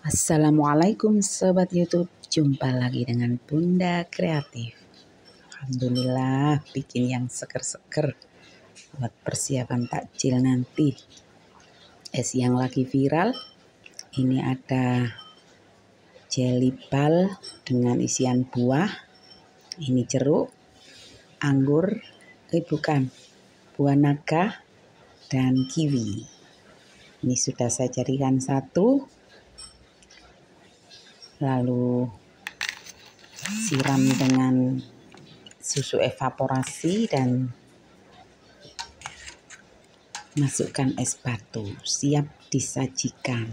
Assalamualaikum Sobat Youtube. Jumpa lagi dengan Bunda Kreatif. Alhamdulillah bikin yang seger-seger Buat persiapan takjil nanti. Es yang lagi viral Ini ada jelly ball dengan isian buah. Ini jeruk Anggur Eh bukan Buah naga dan kiwi. Ini sudah saya jadikan satu lalu siram dengan susu evaporasi dan masukkan es batu. Siap disajikan.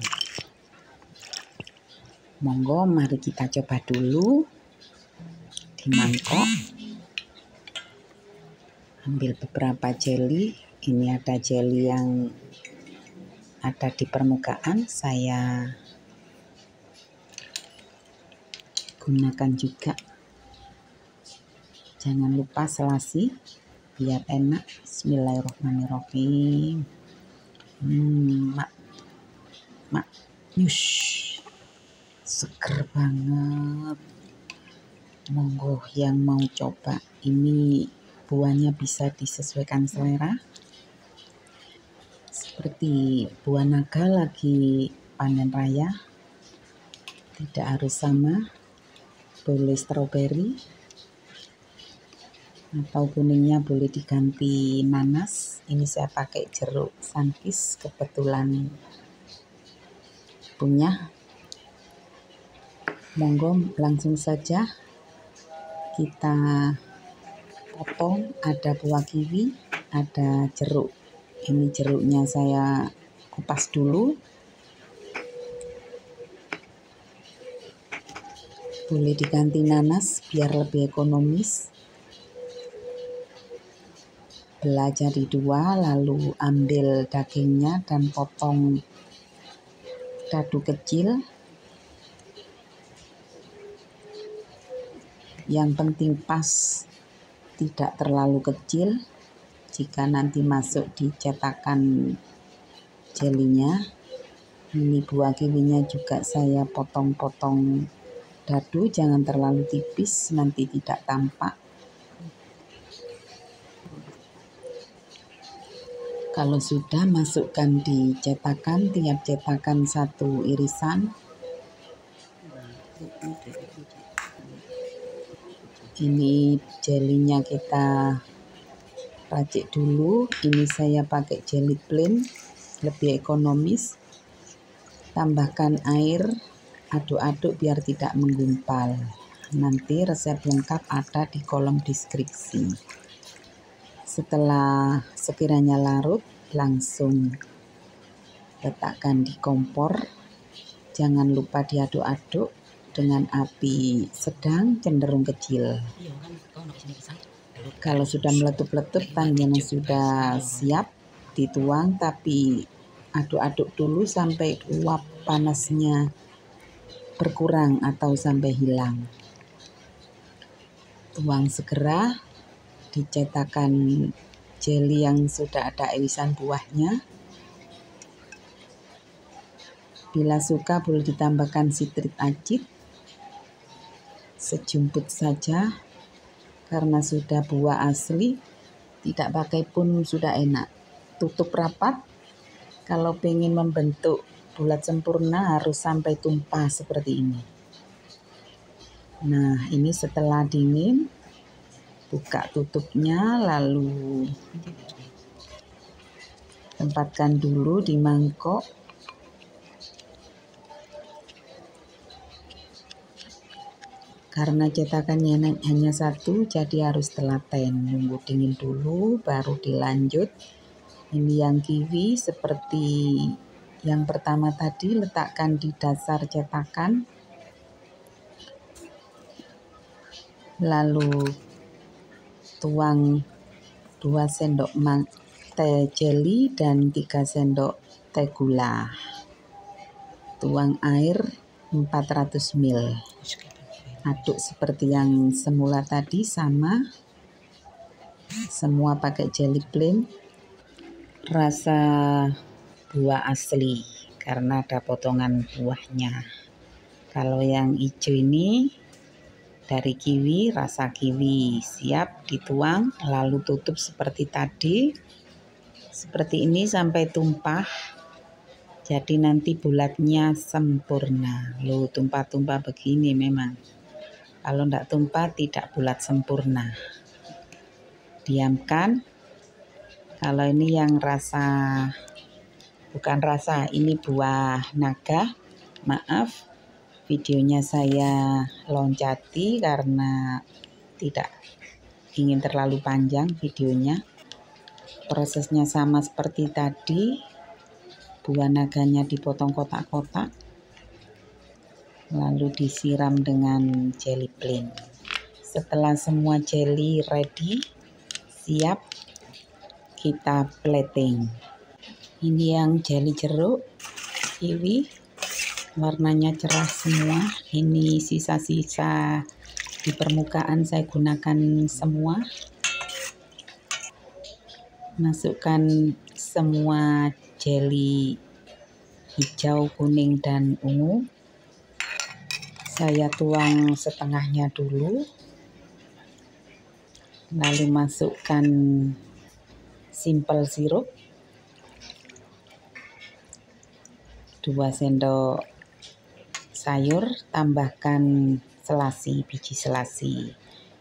Monggo mari kita coba dulu di mangkok. Ambil beberapa jelly ini ada jelly yang ada di permukaan. Saya gunakan juga. Jangan lupa selasi biar enak. Bismillahirrahmanirrahim. Hmm, mak mak yush seger banget. Monggo yang mau coba ini buahnya bisa disesuaikan selera. Seperti buah naga lagi panen raya. Tidak harus sama boleh stroberi atau kuningnya boleh diganti nanas. Ini saya pakai jeruk sankis kebetulan punya. Monggo langsung saja kita potong. Ada buah kiwi ada jeruk. Ini jeruknya saya kupas dulu boleh diganti nanas biar lebih ekonomis. Belah jadi dua lalu ambil dagingnya dan potong dadu kecil. Yang penting pas tidak terlalu kecil. Jika nanti masuk di cetakan jelinya ini buah kiwinya juga saya potong-potong dadu jangan terlalu tipis nanti tidak tampak. Kalau sudah masukkan di cetakan tiap cetakan satu irisan. Ini jelinya kita racik dulu. Ini saya pakai jelly plain lebih ekonomis. Tambahkan air aduk-aduk biar tidak menggumpal. Nanti resep lengkap ada di kolom deskripsi. Setelah sekiranya larut, langsung letakkan di kompor. Jangan lupa diaduk-aduk dengan api sedang cenderung kecil. Kalau sudah meletup-letup, tandanya sudah siap dituang, tapi aduk-aduk dulu sampai uap panasnya berkurang atau sampai hilang. Tuang segera dicetakan jelly yang sudah ada irisan buahnya. Bila suka boleh ditambahkan sitrit acid sejumput saja karena sudah buah asli tidak pakai pun sudah enak tutup rapat kalau ingin membentuk bulat sempurna harus sampai tumpah seperti ini. Nah, ini setelah dingin, buka tutupnya lalu tempatkan dulu di mangkok. Karena cetakannya hanya satu, jadi harus telaten. Nunggu dingin dulu, baru dilanjut. Ini yang kiwi seperti yang pertama tadi letakkan di dasar cetakan. Lalu tuang 2 sendok teh jelly dan 3 sendok teh gula. Tuang air 400 ml. Aduk seperti yang semula tadi sama. Semua pakai jelly plain. Rasa buah asli karena ada potongan buahnya. Kalau yang hijau ini dari kiwi, rasa kiwi siap dituang, lalu tutup seperti tadi. Seperti ini sampai tumpah. Jadi nanti bulatnya sempurna. Lo tumpah-tumpah begini memang. Kalau tidak tumpah tidak bulat sempurna. Diamkan. Kalau ini yang rasa bukan rasa, ini buah naga. Maaf, videonya saya loncati karena tidak ingin terlalu panjang videonya. Prosesnya sama seperti tadi. Buah naganya dipotong kotak-kotak lalu disiram dengan jelly plain setelah semua jelly ready siap kita plating ini yang jelly jeruk kiwi warnanya cerah semua. Ini sisa-sisa di permukaan saya gunakan semua. Masukkan semua jelly hijau kuning dan ungu. Saya tuang setengahnya dulu. Lalu masukkan simple sirup 2 sendok sayur tambahkan selasi biji selasi.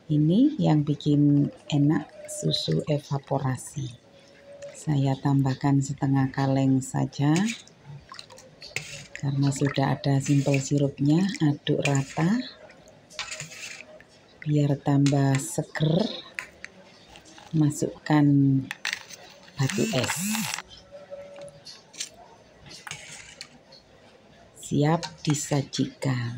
Ini yang bikin enak susu evaporasi. Saya tambahkan setengah kaleng saja. Karena sudah ada simple sirupnya aduk rata. Biar tambah seger masukkan batu es siap disajikan.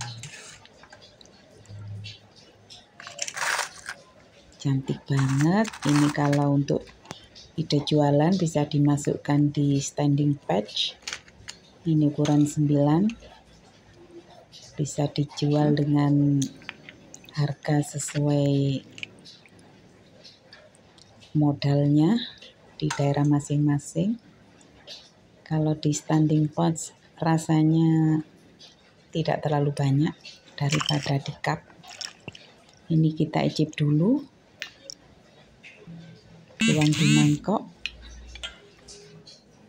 Cantik banget. Ini kalau untuk ide jualan bisa dimasukkan di standing page. Ini ukuran 9. Bisa dijual dengan harga sesuai modalnya di daerah masing-masing. Kalau di standing pots rasanya tidak terlalu banyak daripada di cup ini kita icip dulu. Tuang di mangkok.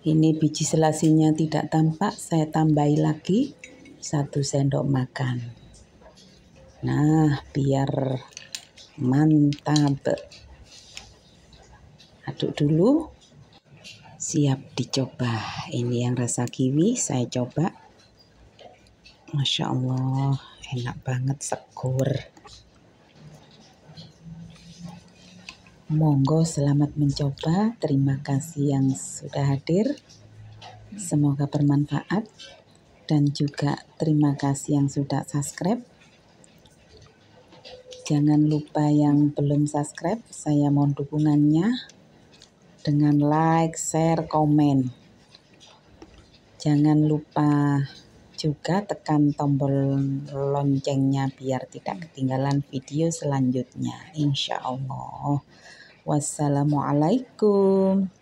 Ini biji selasinya tidak tampak saya tambahi lagi satu sendok makan. Nah biar mantap. Aduk dulu siap dicoba. Ini yang rasa kiwi saya coba. Masya Allah enak banget segur monggo selamat mencoba. Terima kasih yang sudah hadir. Semoga bermanfaat. Dan juga terima kasih yang sudah subscribe. Jangan lupa yang belum subscribe saya mohon dukungannya dengan like, share, komen. Jangan lupa juga tekan tombol loncengnya biar tidak ketinggalan video selanjutnya. Insya Allah. Wassalamualaikum.